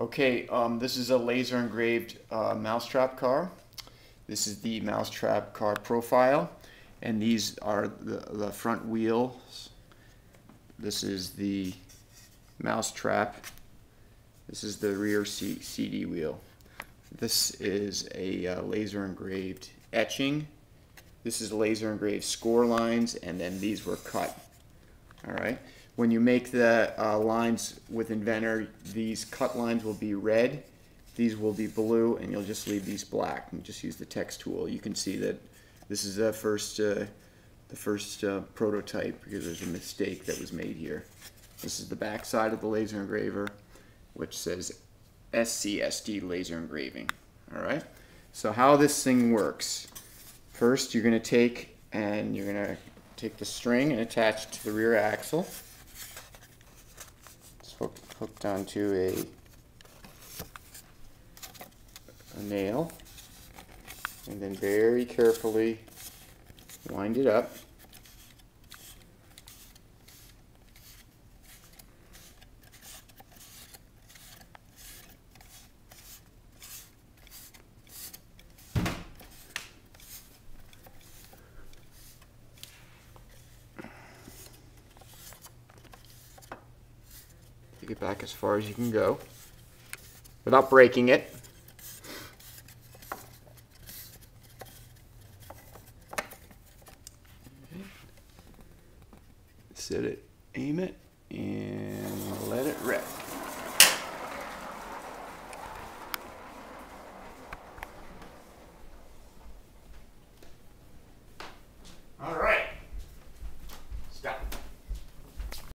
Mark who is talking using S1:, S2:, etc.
S1: Okay, um, this is a laser engraved uh, mousetrap car. This is the mousetrap car profile, and these are the, the front wheels. This is the mousetrap. This is the rear C CD wheel. This is a uh, laser engraved etching. This is laser engraved score lines, and then these were cut. All right. When you make the uh, lines with Inventor, these cut lines will be red, these will be blue, and you'll just leave these black and just use the text tool. You can see that this is the first, uh, the first uh, prototype because there's a mistake that was made here. This is the back side of the laser engraver, which says SCSD laser engraving. All right. So how this thing works? First, you're going to take and you're going to take the string and attach it to the rear axle hooked, hooked onto a, a nail and then very carefully wind it up. It back as far as you can go without breaking it. Set it, aim it, and let it rip.